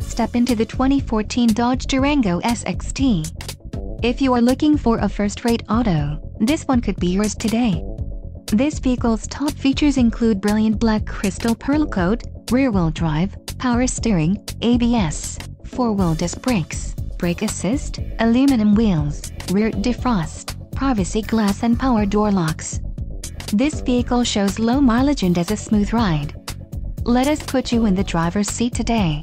Step into the 2014 Dodge Durango SXT. If you are looking for a first-rate auto, this one could be yours today. This vehicle's top features include brilliant black crystal pearl coat, rear-wheel drive, power steering, ABS, four-wheel disc brakes, brake assist, aluminum wheels, rear defrost, privacy glass and power door locks. This vehicle shows low mileage and has a smooth ride. Let us put you in the driver's seat today.